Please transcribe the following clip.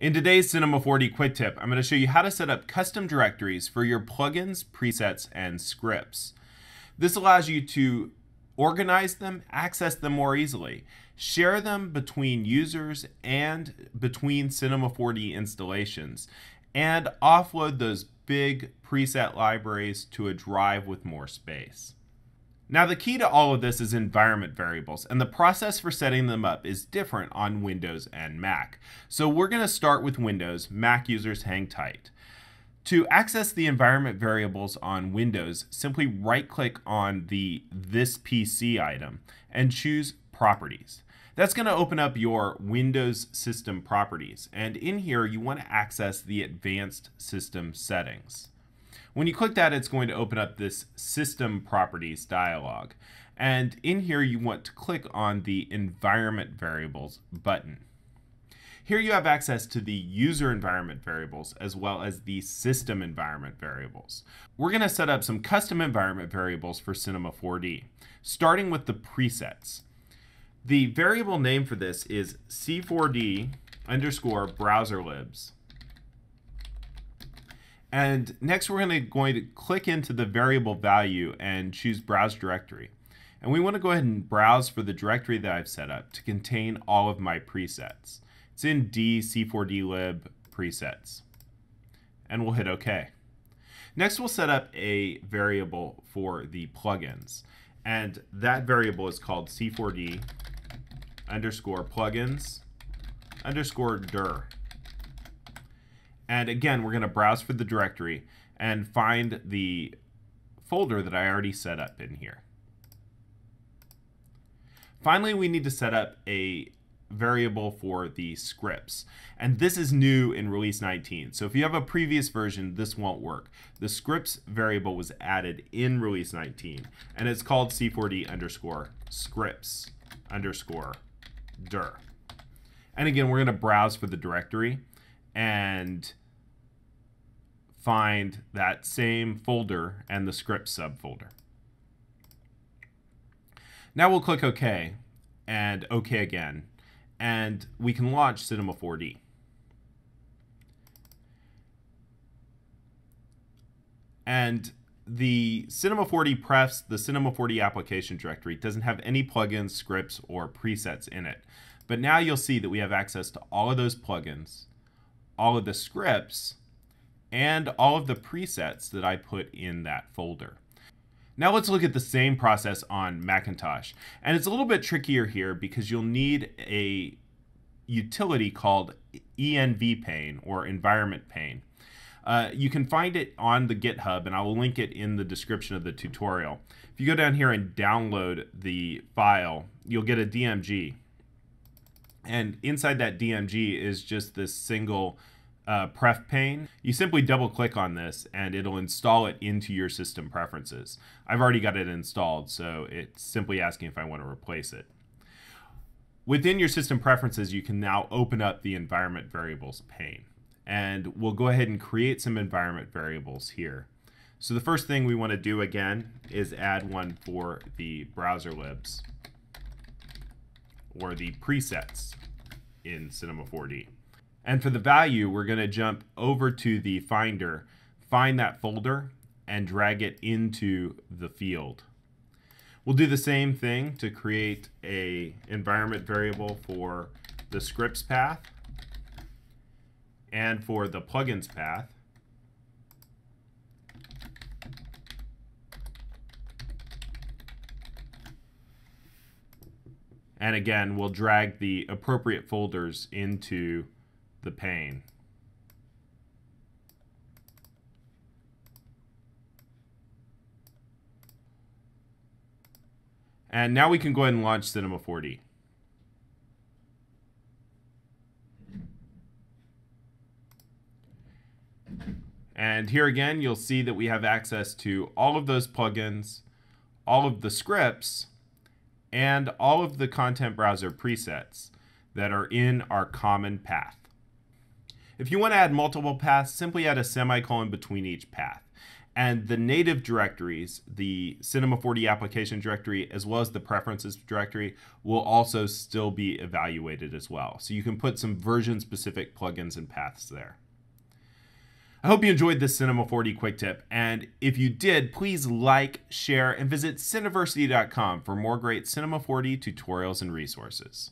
In today's Cinema 4D quick tip, I'm going to show you how to set up custom directories for your plugins, presets, and scripts. This allows you to organize them, access them more easily, share them between users and between Cinema 4D installations, and offload those big preset libraries to a drive with more space. Now the key to all of this is environment variables, and the process for setting them up is different on Windows and Mac. So we're going to start with Windows, Mac users hang tight. To access the environment variables on Windows, simply right-click on the This PC item and choose Properties. That's going to open up your Windows System Properties, and in here you want to access the Advanced System Settings. When you click that, it's going to open up this System Properties dialog. And in here, you want to click on the Environment Variables button. Here you have access to the user environment variables as well as the system environment variables. We're going to set up some custom environment variables for Cinema 4D, starting with the presets. The variable name for this is c4d underscore browser libs. And next we're going to, going to click into the variable value and choose browse directory. And we want to go ahead and browse for the directory that I've set up to contain all of my presets. It's in D C4D lib presets. And we'll hit OK. Next we'll set up a variable for the plugins. And that variable is called C4D underscore plugins underscore dir. And again, we're going to browse for the directory and find the folder that I already set up in here. Finally, we need to set up a variable for the scripts. And this is new in release 19. So if you have a previous version, this won't work. The scripts variable was added in release 19 and it's called c4d underscore scripts underscore dir. And again, we're going to browse for the directory and find that same folder and the script subfolder. Now we'll click OK and OK again, and we can launch Cinema 4D. And the Cinema 4D prefs, the Cinema 4D application directory, doesn't have any plugins, scripts, or presets in it. But now you'll see that we have access to all of those plugins, all of the scripts, and all of the presets that I put in that folder. Now let's look at the same process on Macintosh. And it's a little bit trickier here because you'll need a utility called EnvPane or environment pane. Uh, you can find it on the GitHub, and I will link it in the description of the tutorial. If you go down here and download the file, you'll get a DMG. And inside that DMG is just this single uh, pref pane, you simply double click on this and it'll install it into your system preferences. I've already got it installed, so it's simply asking if I want to replace it. Within your system preferences, you can now open up the environment variables pane. And we'll go ahead and create some environment variables here. So the first thing we want to do again is add one for the browser libs or the presets in Cinema 4D. And for the value, we're going to jump over to the Finder, find that folder, and drag it into the field. We'll do the same thing to create a environment variable for the scripts path and for the plugins path. And again, we'll drag the appropriate folders into the pane. And now we can go ahead and launch Cinema 4D. And here again, you'll see that we have access to all of those plugins, all of the scripts, and all of the content browser presets that are in our common path. If you want to add multiple paths, simply add a semicolon between each path. And the native directories, the Cinema 4D application directory, as well as the preferences directory, will also still be evaluated as well. So you can put some version specific plugins and paths there. I hope you enjoyed this Cinema 4D quick tip. And if you did, please like, share, and visit Cineversity.com for more great Cinema 4D tutorials and resources.